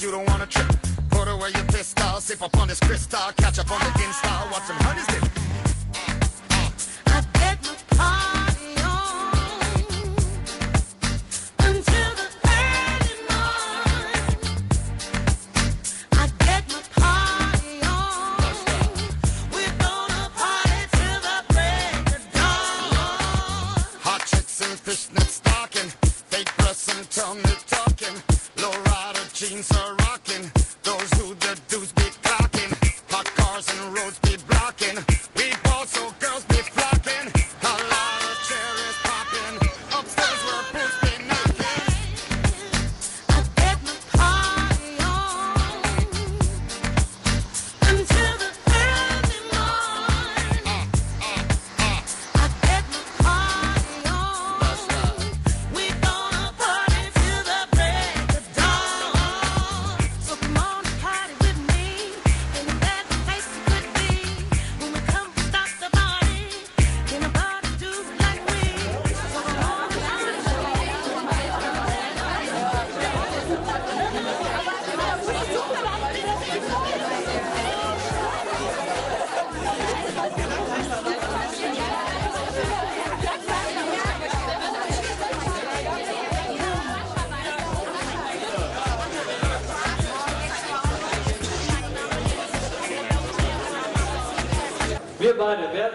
you don't wanna trip. Put away your pistol, sip up on this crystal, catch up on the install, watch some honeys dip. I get my party on until the early morning. I get my party on. We're gonna party till the break of dawn. Hot chicks in fishnet stocking, fake breasts and tummy talking. Low jeans are rocking,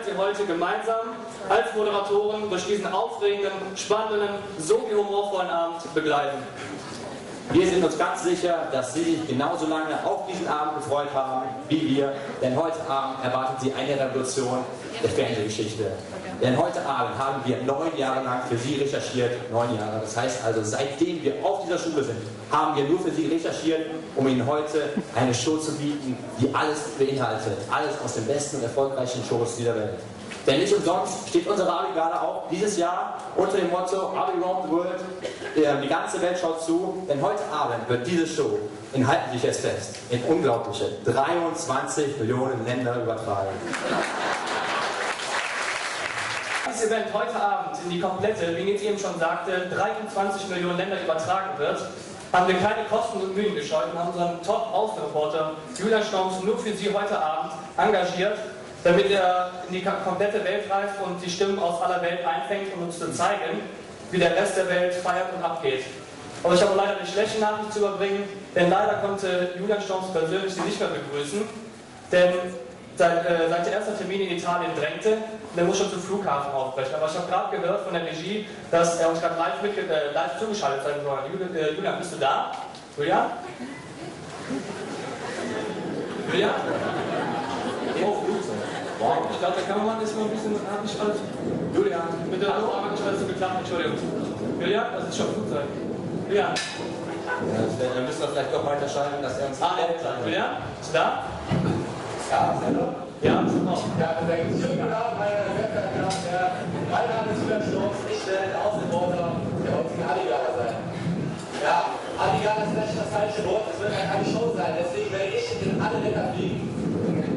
werden Sie heute gemeinsam als Moderatoren durch diesen aufregenden, spannenden, sowie humorvollen Abend begleiten. Wir sind uns ganz sicher, dass Sie sich genauso lange auf diesen Abend gefreut haben wie wir, denn heute Abend erwartet Sie eine Revolution der Fernsehgeschichte. Denn heute Abend haben wir neun Jahre lang für Sie recherchiert, neun Jahre. Das heißt also, seitdem wir auf dieser Schule sind, haben wir nur für Sie recherchiert, um Ihnen heute eine Show zu bieten, die alles beinhaltet, alles aus den besten und erfolgreichen Shows dieser Welt. Denn nicht umsonst steht unsere Abi-Gala auch dieses Jahr unter dem Motto Abi Round the World. Die ganze Welt schaut zu, denn heute Abend wird diese Show, in halten sich jetzt fest, in unglaubliche 23 Millionen Länder übertragen. Dieses Event heute Abend in die komplette, wie Nils eben schon sagte, 23 Millionen Länder übertragen wird, haben wir keine Kosten und Mühen gescheut und haben unseren Top-Außenreporter Julian Stomps nur für Sie heute Abend engagiert, damit er in die komplette Welt reist und die Stimmen aus aller Welt einfängt, um uns zu zeigen, wie der Rest der Welt feiert und abgeht. Aber ich habe leider eine schlechte Nachricht zu überbringen, denn leider konnte Julian Stomps persönlich Sie nicht mehr begrüßen, denn sein, äh, sein erster Termin in Italien drängte und er muss schon zum Flughafen aufbrechen. Aber ich habe gerade gehört von der Regie, dass er uns gerade live, äh, live zugeschaltet sein soll. Julian, Julian, bist du da? Julian? Julian? Oh, Flugzeug. Wow, ich glaube, der Kameramann ist noch ein bisschen hat nicht alles. Julian, bitte, hallo, aber nicht alles so geklappt, Entschuldigung. Julian, das ist schon Flugzeug. Julian. Dann müssen wir vielleicht doch weiterschalten, dass er uns Ah, Julian, bist du da? Ja. Ja? Ja, perfekt. Schönen guten Abend, meine Herren. Mein Name ist Julian Sturz. Ich werde der Außenreporter der heutigen Adigala sein. Ja, Adigala ist vielleicht das falsche Wort. Es wird eine Show sein. Deswegen werde ich in alle Länder fliegen,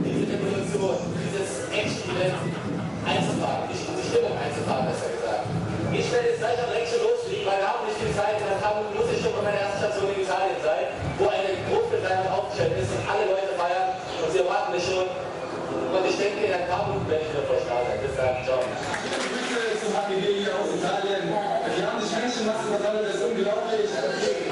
diese Revolution, dieses Action-Event einzufahren. Die, Stimmung einzufahren, besser gesagt. Ich werde jetzt gleich am direkt losfliegen, weil wir haben nicht viel Zeit. Dann muss ich schon bei meiner ersten Station in Italien sein, wo eine Großbritannien aufgestellt ist und alle Leute feiern. Und sie erwarten mich schon. Und ich denke, in ein paar Minuten werde ich wieder vor Start sein. Bis dann, ciao. zum HPG hier aus Italien. Die haben Menschenmassen versammelt, das ist unglaublich.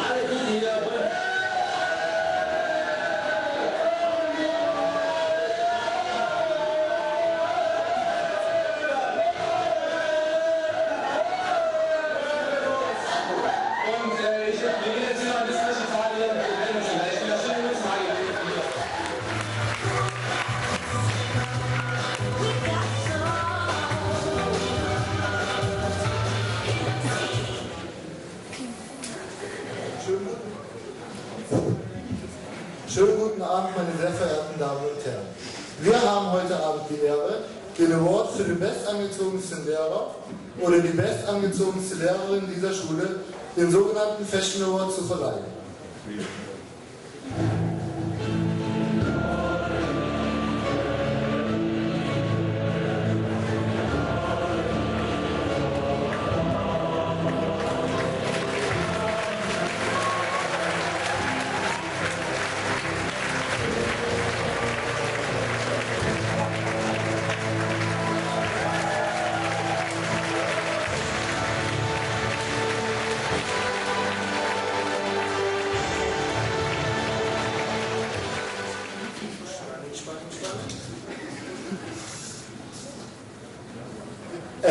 Bestangezogensten Lehrer oder die bestangezogenste Lehrerin dieser Schule, den sogenannten Fashion Award, zu verleihen.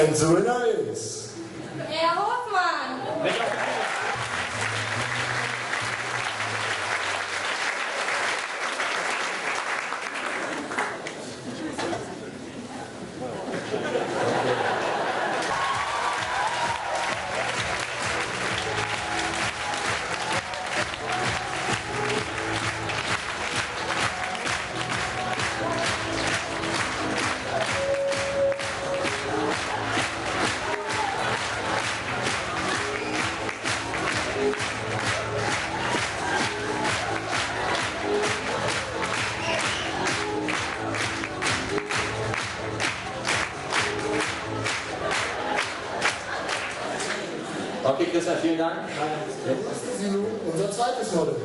And the Christian, vielen Dank. Sie nun unser zweites Model.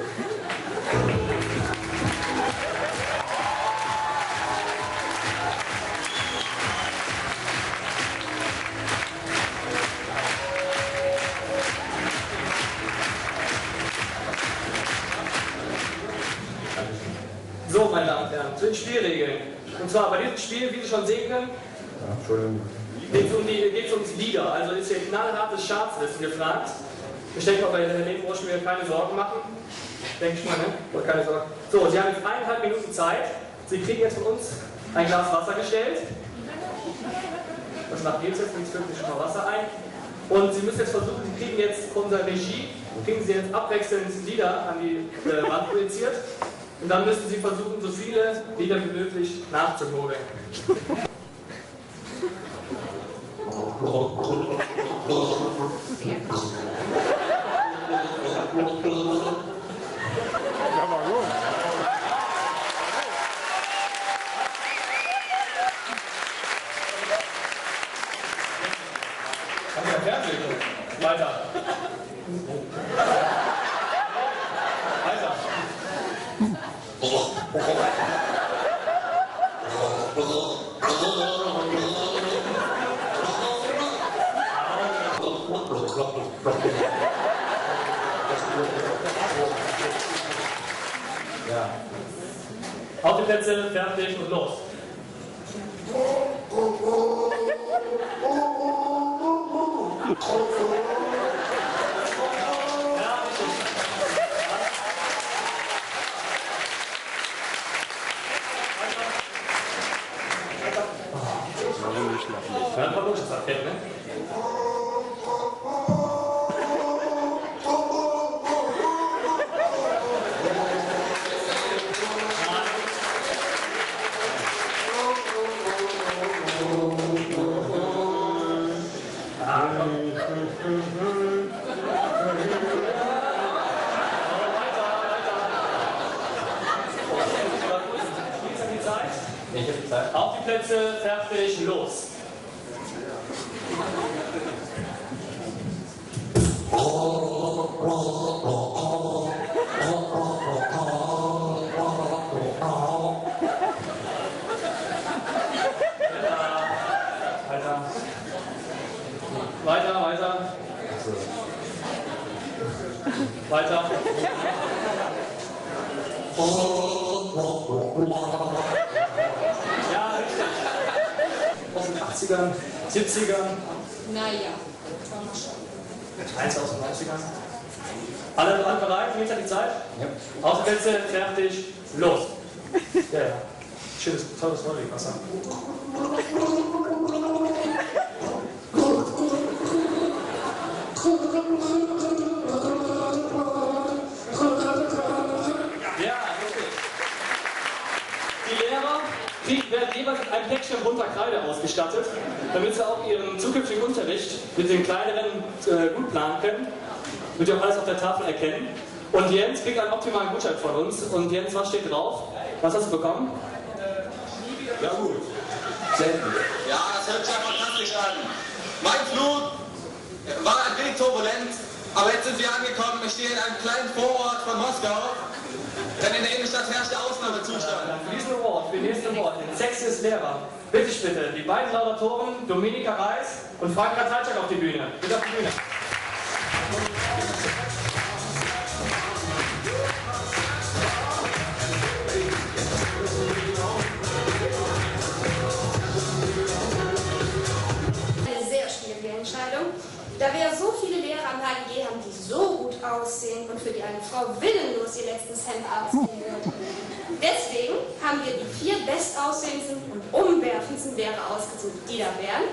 So, meine Damen und Herren, zu den Spielregeln. Und zwar bei diesem Spiel, wie Sie schon sehen können, geht es um die, ums Lieder. Also ist hier knallhartes Schafswissen gefragt. Ich denke mal, bei der Nebenvorspiel keine Sorgen machen. Denke ich mal, ne? Oder keine Sorgen. So, Sie haben jetzt eineinhalb Minuten Zeit. Sie kriegen jetzt von uns ein Glas Wasser gestellt. Das macht jetzt jetzt, jetzt füllen Sie schon mal Wasser ein. Und Sie müssen jetzt versuchen, Sie kriegen jetzt von unserer Regie, kriegen Sie jetzt abwechselnd Lieder an die äh, Wand projiziert. Und dann müssen Sie versuchen, so viele Lieder wie möglich nachzuholen. Haben wir Fernsehen? Weiter. Weiter. Ja. Auf die Plätze, fertig und los. Plätze, fertig, los. Weiter. Weiter, weiter. Weiter. Ja, richtig. Aus den 80ern, 70ern, Naja. eins aus den 90ern. Alle dran bereit? Wie ist die Zeit? Ja. Außenplätze, fertig, los. Ja, ja. Schönes, tolles Wasser. Ja, ausgestattet, damit sie auch ihren zukünftigen Unterricht mit den kleineren äh, gut planen können, damit ihr auch alles auf der Tafel erkennen. Und Jens kriegt einen optimalen Gutschein von uns. Und Jens, was steht drauf? Was hast du bekommen? Ja gut. Senden. Ja, das hört sich ja fantastisch an. Mein Flug war ein wenig turbulent, aber jetzt sind wir angekommen. Ich stehe in einem kleinen Vorort von Moskau, denn in der Innenstadt herrscht der Ausnahmezustand. Dann für diesen Award, für den nächsten Award, den Sexiest Lehrer, bitte bitte die beiden Laudatoren Dominika Reis und Frank Ratajczak auf die Bühne. Bitte auf die Bühne. Aussehen und für die eine Frau willenlos ihr letztes Hemd ausziehen würde. Deswegen haben wir die vier bestaussehendsten und umwerfendsten Lehrer ausgesucht, die da wären.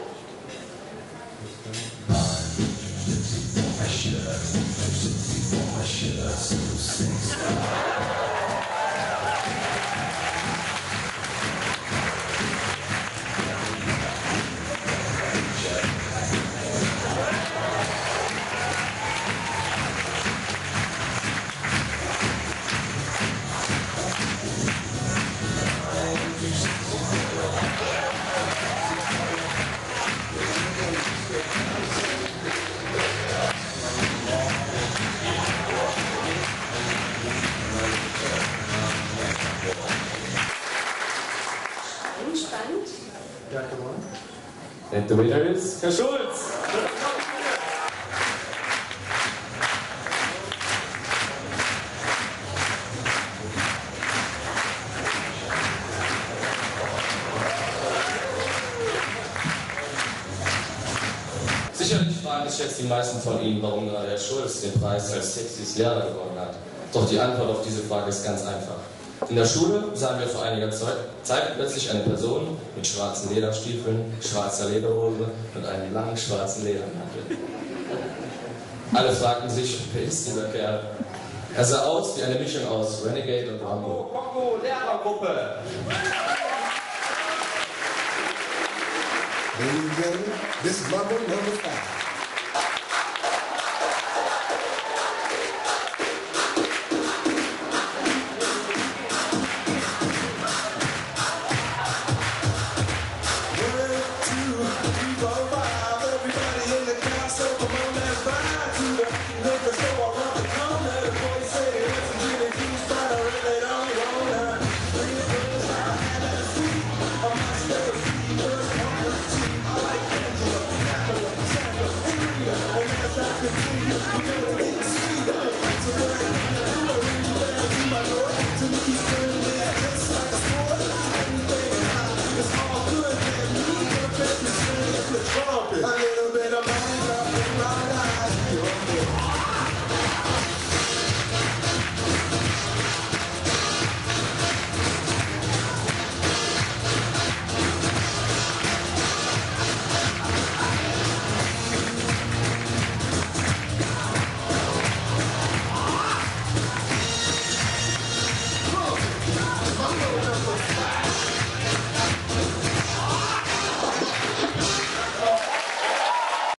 Spannend. And the winner is Herr Schulz. Sicherlich fragen sich jetzt die meisten von Ihnen, warum gerade Herr Schulz den Preis als Sexiest Lehrer gewonnen hat. Doch die Antwort auf diese Frage ist ganz einfach. In der Schule sahen wir vor einiger Zeit plötzlich eine Person mit schwarzen Lederstiefeln, schwarzer Lederhose und einem langen schwarzen Ledermantel. Alle fragten sich, wer ist dieser Kerl? Er sah aus wie eine Mischung aus Renegade und Rambo. Bongo, Lehrergruppe. Ladies and gentlemen, this is Mambo number five.